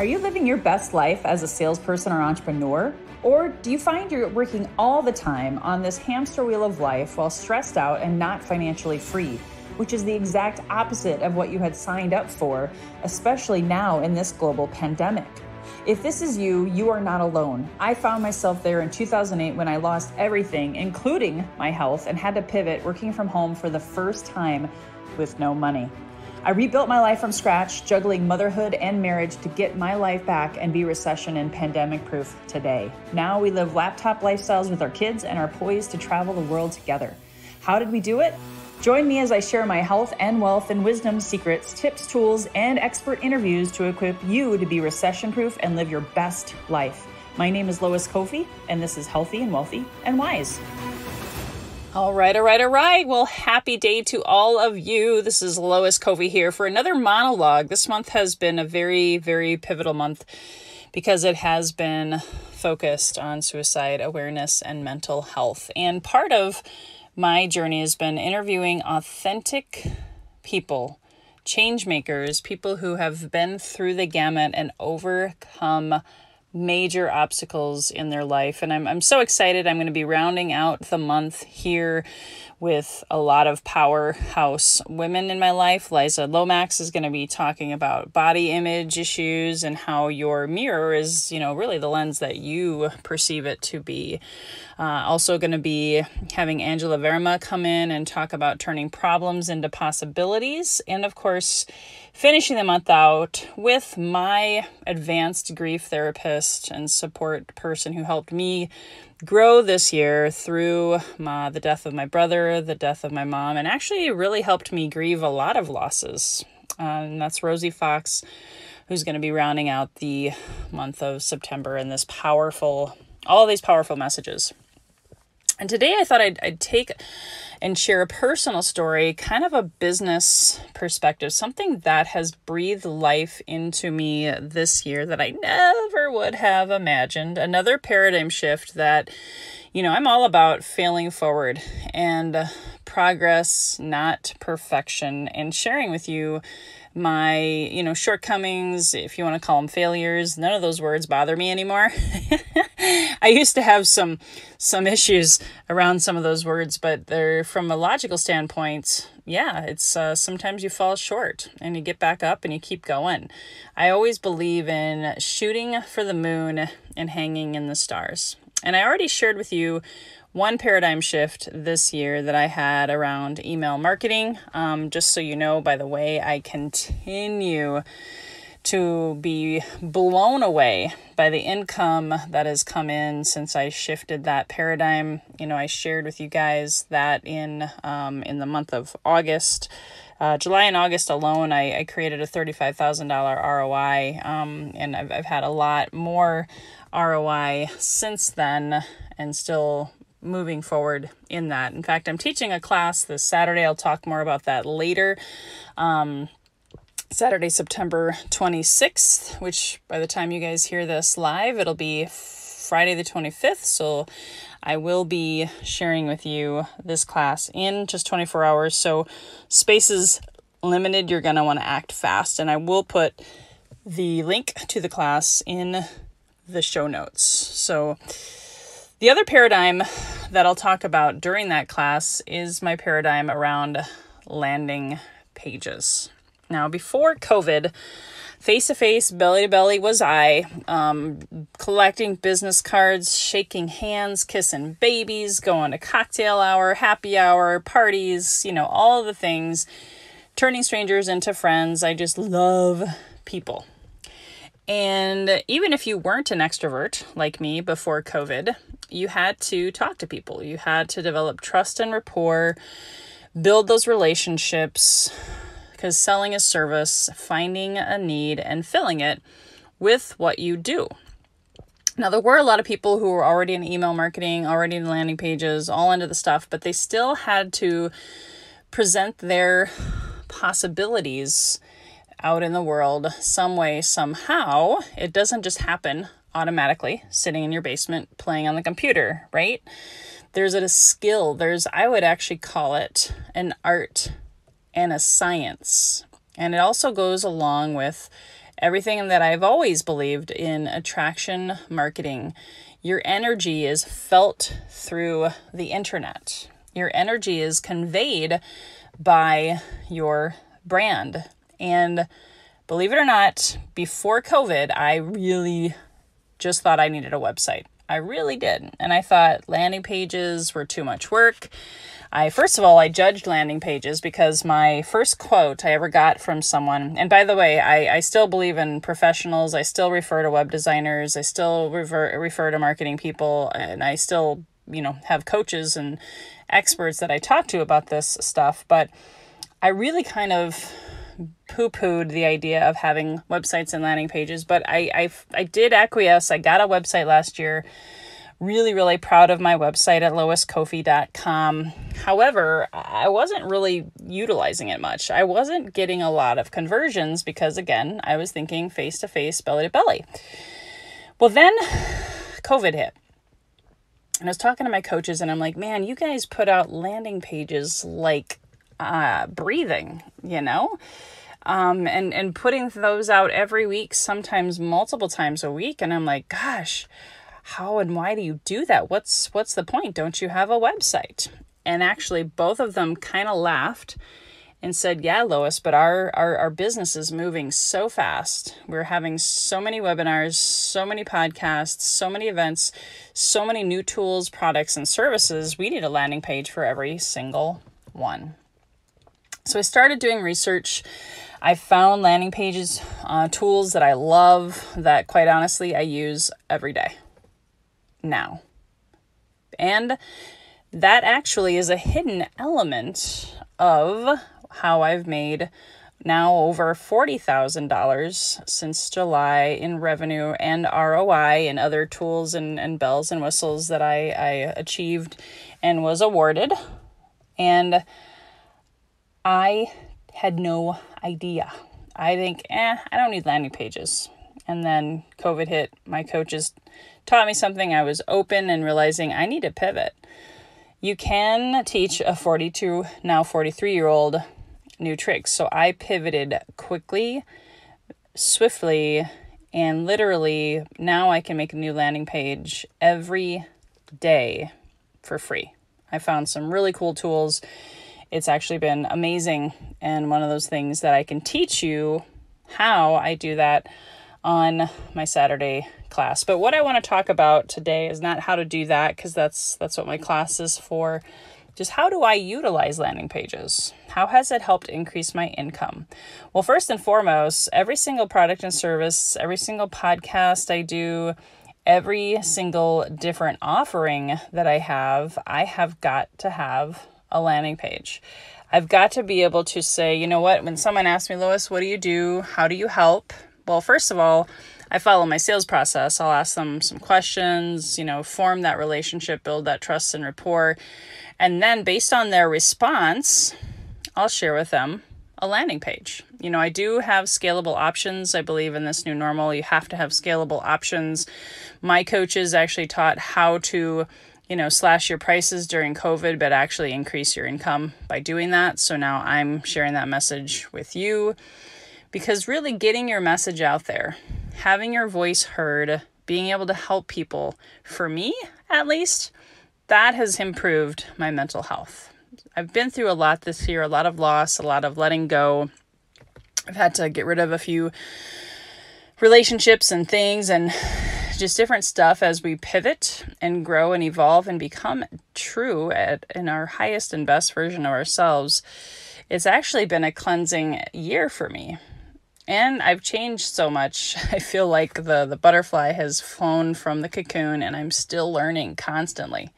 Are you living your best life as a salesperson or entrepreneur? Or do you find you're working all the time on this hamster wheel of life while stressed out and not financially free, which is the exact opposite of what you had signed up for, especially now in this global pandemic? If this is you, you are not alone. I found myself there in 2008 when I lost everything, including my health, and had to pivot working from home for the first time with no money. I rebuilt my life from scratch, juggling motherhood and marriage to get my life back and be recession and pandemic proof today. Now we live laptop lifestyles with our kids and are poised to travel the world together. How did we do it? Join me as I share my health and wealth and wisdom secrets, tips, tools, and expert interviews to equip you to be recession proof and live your best life. My name is Lois Koffi, and this is Healthy and Wealthy and Wise. All right, all right, all right. Well, happy day to all of you. This is Lois Koffi here for another monologue. This month has been a very, very pivotal month because it has been focused on suicide awareness and mental health. And part of my journey has been interviewing authentic people, change makers, people who have been through the gamut and overcome major obstacles in their life. And I'm, I'm so excited. I'm going to be rounding out the month here with a lot of powerhouse women in my life. Liza Lomax is going to be talking about body image issues and how your mirror is, you know, really the lens that you perceive it to be. Uh, also, going to be having Angela Verma come in and talk about turning problems into possibilities. And of course, finishing the month out with my advanced grief therapist and support person who helped me grow this year through my, the death of my brother, the death of my mom, and actually really helped me grieve a lot of losses. And that's Rosie Fox, who's going to be rounding out the month of September in this powerful, all these powerful messages. And today I thought I'd, I'd take and share a personal story, kind of a business perspective, something that has breathed life into me this year that I never would have imagined. Another paradigm shift that, you know, I'm all about failing forward and uh, progress, not perfection, and sharing with you my you know shortcomings if you want to call them failures none of those words bother me anymore. I used to have some some issues around some of those words but they're from a logical standpoint yeah it's uh, sometimes you fall short and you get back up and you keep going. I always believe in shooting for the moon and hanging in the stars. And i already shared with you one paradigm shift this year that I had around email marketing. Um, just so you know, by the way, I continue to be blown away by the income that has come in since I shifted that paradigm. You know, I shared with you guys that in um, in the month of August. Uh, July and August alone, I, I created a $35,000 ROI, um, and I've, I've had a lot more ROI since then and still moving forward in that. In fact, I'm teaching a class this Saturday. I'll talk more about that later. Um, Saturday, September 26th, which by the time you guys hear this live, it'll be Friday the 25th. So I will be sharing with you this class in just 24 hours. So space is limited. You're going to want to act fast. And I will put the link to the class in the show notes. So, the other paradigm that I'll talk about during that class is my paradigm around landing pages. Now, before COVID, face to face, belly to belly was I, um, collecting business cards, shaking hands, kissing babies, going to cocktail hour, happy hour, parties, you know, all the things, turning strangers into friends. I just love people. And even if you weren't an extrovert like me before COVID, you had to talk to people. You had to develop trust and rapport, build those relationships, because selling is service, finding a need and filling it with what you do. Now, there were a lot of people who were already in email marketing, already in landing pages, all into the stuff, but they still had to present their possibilities out in the world some way, somehow. It doesn't just happen automatically sitting in your basement playing on the computer, right? There's a skill. There's, I would actually call it an art and a science. And it also goes along with everything that I've always believed in attraction marketing. Your energy is felt through the internet. Your energy is conveyed by your brand. And believe it or not, before COVID, I really just thought I needed a website. I really did. And I thought landing pages were too much work. I first of all I judged landing pages because my first quote I ever got from someone, and by the way, I, I still believe in professionals. I still refer to web designers. I still refer refer to marketing people, and I still you know have coaches and experts that I talk to about this stuff. But I really kind of poo pooed the idea of having websites and landing pages, but I, I, I did acquiesce. I got a website last year. Really, really proud of my website at loiskoffi.com. However, I wasn't really utilizing it much. I wasn't getting a lot of conversions because, again, I was thinking face to face, belly to belly. Well, then COVID hit. And I was talking to my coaches, and I'm like, man, you guys put out landing pages like uh, breathing, you know? Um, and, and putting those out every week, sometimes multiple times a week. And I'm like, gosh, how and why do you do that? What's, what's the point? Don't you have a website? And actually, both of them kind of laughed and said, Yeah, Lois, but our, our, our business is moving so fast. We're having so many webinars, so many podcasts, so many events, so many new tools, products, and services. We need a landing page for every single one. So I started doing research. I found landing pages, uh, tools that I love that quite honestly I use every day now. And that actually is a hidden element of how I've made now over $40,000 since July in revenue and ROI and other tools and, and bells and whistles that I, I achieved and was awarded. And I had no idea. I think, eh, I don't need landing pages. And then COVID hit. My coaches taught me something. I was open and realizing I need to pivot. You can teach a 42, now 43 year old new tricks. So I pivoted quickly, swiftly, and literally now I can make a new landing page every day for free. I found some really cool tools it's actually been amazing and one of those things that I can teach you how I do that on my Saturday class. But what I want to talk about today is not how to do that because that's that's what my class is for. Just how do I utilize landing pages? How has it helped increase my income? Well, first and foremost, every single product and service, every single podcast I do, every single different offering that I have, I have got to have a landing page. I've got to be able to say, you know what, when someone asks me, Lois, what do you do? How do you help? Well, first of all, I follow my sales process. I'll ask them some questions, you know, form that relationship, build that trust and rapport. And then based on their response, I'll share with them a landing page. You know, I do have scalable options. I believe in this new normal, you have to have scalable options. My coaches actually taught how to you know, slash your prices during COVID, but actually increase your income by doing that. So now I'm sharing that message with you because really getting your message out there, having your voice heard, being able to help people, for me at least, that has improved my mental health. I've been through a lot this year, a lot of loss, a lot of letting go. I've had to get rid of a few relationships and things and just different stuff as we pivot and grow and evolve and become true at in our highest and best version of ourselves. It's actually been a cleansing year for me. And I've changed so much. I feel like the the butterfly has flown from the cocoon and I'm still learning constantly.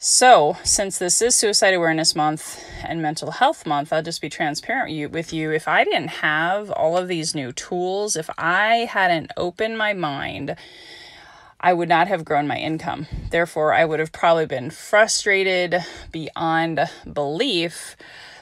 So, since this is Suicide Awareness Month and Mental Health Month, I'll just be transparent with you. If I didn't have all of these new tools, if I hadn't opened my mind, I would not have grown my income. Therefore, I would have probably been frustrated beyond belief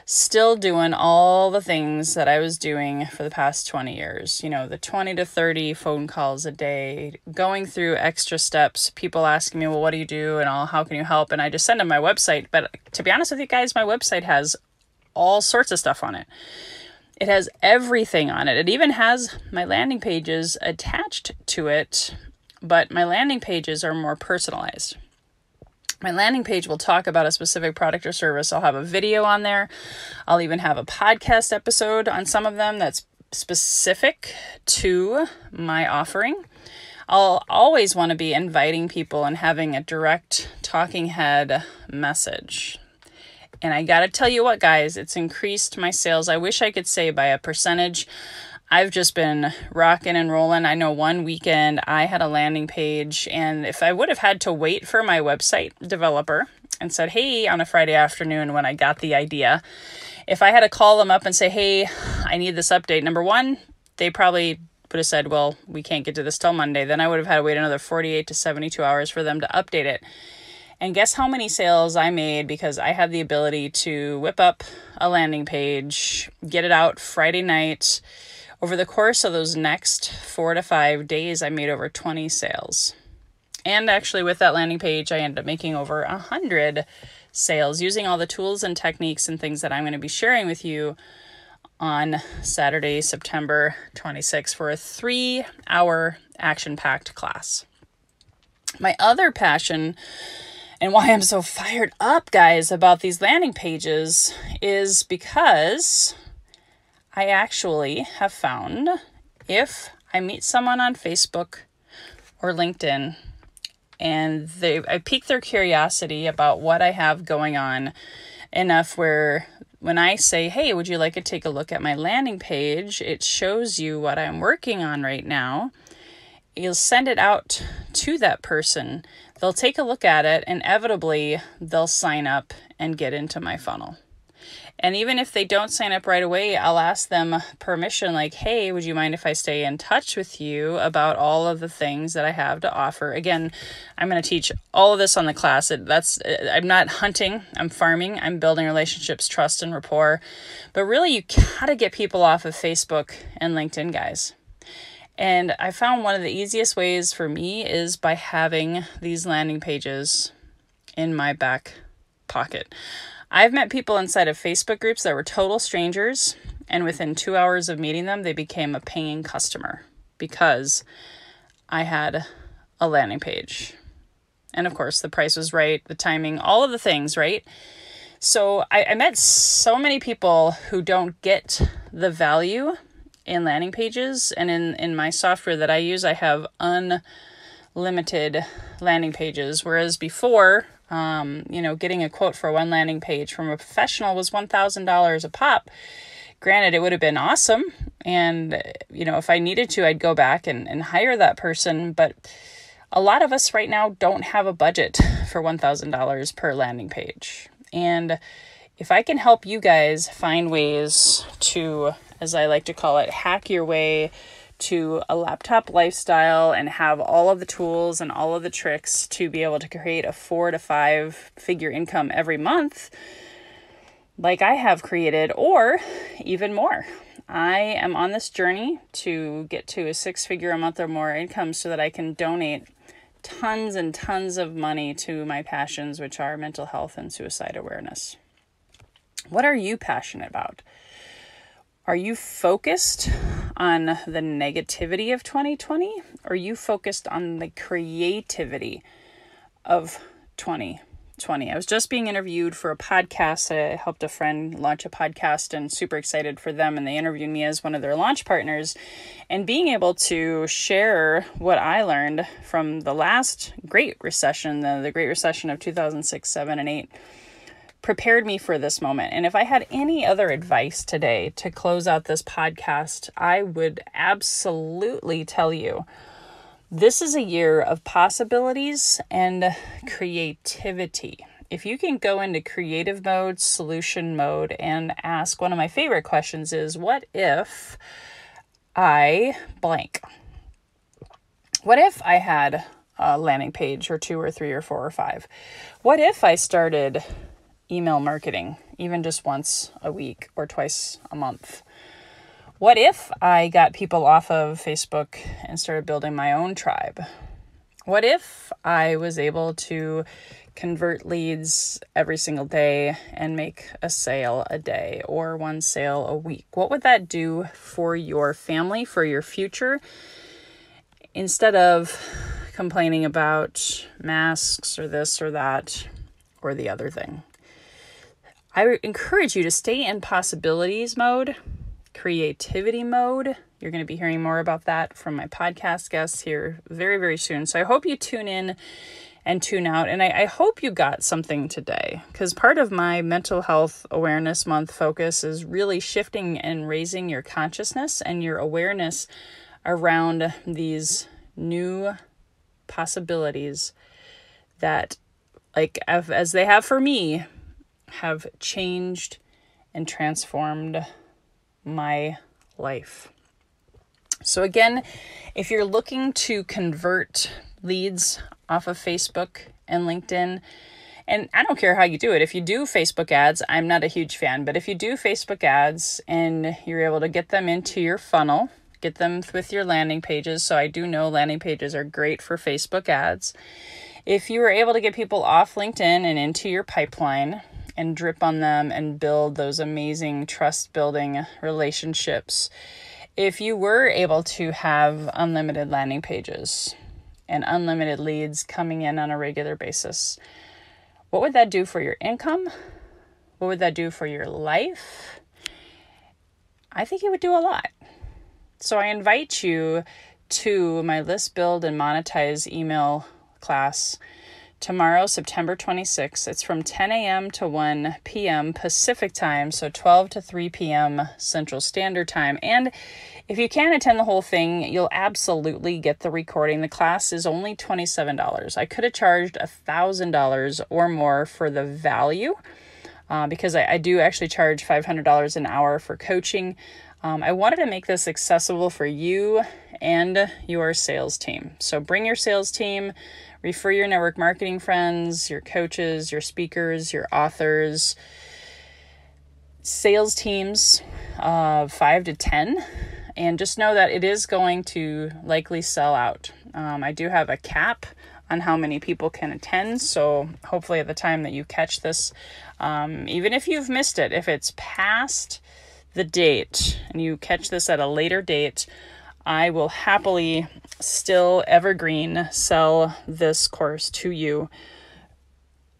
still doing all the things that I was doing for the past 20 years. You know, the 20 to 30 phone calls a day, going through extra steps, people asking me, well, what do you do? And all, how can you help? And I just send them my website. But to be honest with you guys, my website has all sorts of stuff on it. It has everything on it. It even has my landing pages attached to it, but my landing pages are more personalized. My landing page will talk about a specific product or service. I'll have a video on there. I'll even have a podcast episode on some of them that's specific to my offering. I'll always want to be inviting people and having a direct talking head message. And I got to tell you what, guys, it's increased my sales. I wish I could say by a percentage. I've just been rocking and rolling. I know one weekend I had a landing page, and if I would have had to wait for my website developer and said, Hey, on a Friday afternoon when I got the idea, if I had to call them up and say, Hey, I need this update, number one, they probably would have said, Well, we can't get to this till Monday. Then I would have had to wait another 48 to 72 hours for them to update it. And guess how many sales I made because I had the ability to whip up a landing page, get it out Friday night. Over the course of those next four to five days, I made over 20 sales. And actually, with that landing page, I ended up making over a 100 sales using all the tools and techniques and things that I'm going to be sharing with you on Saturday, September 26th for a three hour action packed class. My other passion and why I'm so fired up, guys, about these landing pages is because I actually have found if I meet someone on Facebook or LinkedIn and they I pique their curiosity about what I have going on enough where when I say, "Hey, would you like to take a look at my landing page?" it shows you what I'm working on right now. You'll send it out to that person they'll take a look at it, inevitably, they'll sign up and get into my funnel. And even if they don't sign up right away, I'll ask them permission like, hey, would you mind if I stay in touch with you about all of the things that I have to offer? Again, I'm going to teach all of this on the class. That's uh, I'm not hunting, I'm farming, I'm building relationships, trust and rapport. But really you got to get people off of Facebook and LinkedIn, guys. And I found one of the easiest ways for me is by having these landing pages in my back pocket. I've met people inside of Facebook groups that were total strangers, and within two hours of meeting them, they became a paying customer because I had a landing page. And of course, the price was right, the timing, all of the things, right? So I, I met so many people who don't get the value in landing pages and in in my software that I use I have unlimited landing pages whereas before um, you know getting a quote for one landing page from a professional was $1000 a pop. Granted it would have been awesome. And you know if I needed to I'd go back and, and hire that person. But a lot of us right now don't have a budget for $1000 per landing page. And if I can help you guys find ways to as I like to call it, hack your way to a laptop lifestyle and have all of the tools and all of the tricks to be able to create a four to five figure income every month, like I have created, or even more. I am on this journey to get to a six figure a month or more income so that I can donate tons and tons of money to my passions, which are mental health and suicide awareness. What are you passionate about? Are you focused on the negativity of 2020? Or are you focused on the creativity of 2020? I was just being interviewed for a podcast. I helped a friend launch a podcast and super excited for them. And they interviewed me as one of their launch partners. And being able to share what I learned from the last great recession, the, the Great Recession of 2006, 7, and 8 prepared me for this moment. And if I had any other advice today to close out this podcast, I would absolutely tell you this is a year of possibilities and creativity. If you can go into creative mode, solution mode, and ask one of my favorite questions is what if I blank? What if I had a landing page or two or three or four or five? What if I started email marketing, even just once a week or twice a month? What if I got people off of Facebook and started building my own tribe? What if I was able to convert leads every single day and make a sale a day or one sale a week? What would that do for your family, for your future? Instead of complaining about masks or this or that or the other thing. I encourage you to stay in possibilities mode, creativity mode. You're going to be hearing more about that from my podcast guests here very, very soon. So I hope you tune in and tune out. And I, I hope you got something today because part of my mental health awareness month focus is really shifting and raising your consciousness and your awareness around these new possibilities that, like, as they have for me, have changed and transformed my life. So, again, if you're looking to convert leads off of Facebook and LinkedIn. And I don't care how you do it. If you do Facebook ads, I'm not a huge fan, but if you do Facebook ads and you're able to get them into your funnel, get them with your landing pages. So I do know landing pages are great for Facebook ads. If you were able to get people off LinkedIn and into your pipeline and drip on them and build those amazing trust building relationships, if you were able to have unlimited landing pages, and unlimited leads coming in on a regular basis. What would that do for your income? What would that do for your life? I think it would do a lot. So I invite you to my list build and monetize email class tomorrow, September 26th. It's from 10 a.m. to 1 p.m. Pacific time, so 12 to 3 p.m. Central Standard Time. And if you can't attend the whole thing, you'll absolutely get the recording. The class is only $27. I could have charged $1,000 or more for the value uh, because I, I, do actually charge $500 an hour for coaching. Um, I wanted to make this accessible for you and your sales team. So bring your sales team, refer your network marketing friends, your coaches, your speakers, your authors, sales teams of five to 10 and just know that it is going to likely sell out. Um, I do have a cap on how many people can attend, so hopefully, at the time that you catch this, um, even if you've missed it, if it's past the date and you catch this at a later date, I will happily still evergreen sell this course to you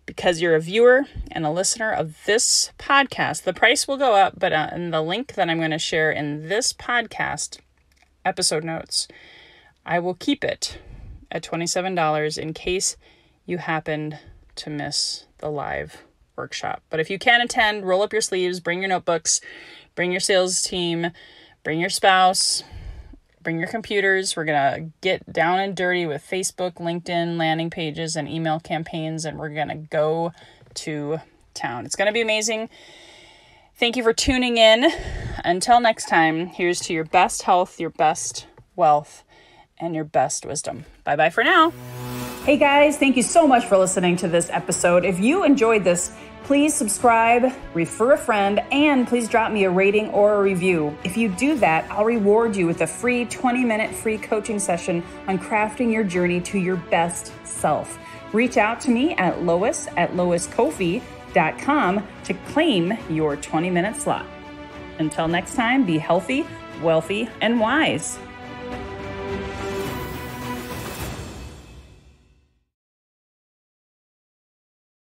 because you're a viewer and a listener of this podcast, the price will go up, but uh, in the link that I'm going to share in this podcast episode notes, I will keep it at $27 in case you happened to miss the live workshop. But if you can attend, roll up your sleeves, bring your notebooks, bring your sales team, bring your spouse, bring your computers. We're going to get down and dirty with Facebook, LinkedIn, landing pages, and email campaigns, and we're going to go to town. It's going to be amazing. Thank you for tuning in. Until next time, here's to your best health, your best wealth, and your best wisdom. Bye bye for now. Hey guys, thank you so much for listening to this episode. If you enjoyed this, Please subscribe, refer a friend, and please drop me a rating or a review. If you do that, I'll reward you with a free 20 minute free coaching session on crafting your journey to your best self. Reach out to me at lois at loiskoffi.com to claim your 20 minute slot. Until next time, be healthy, wealthy, and wise.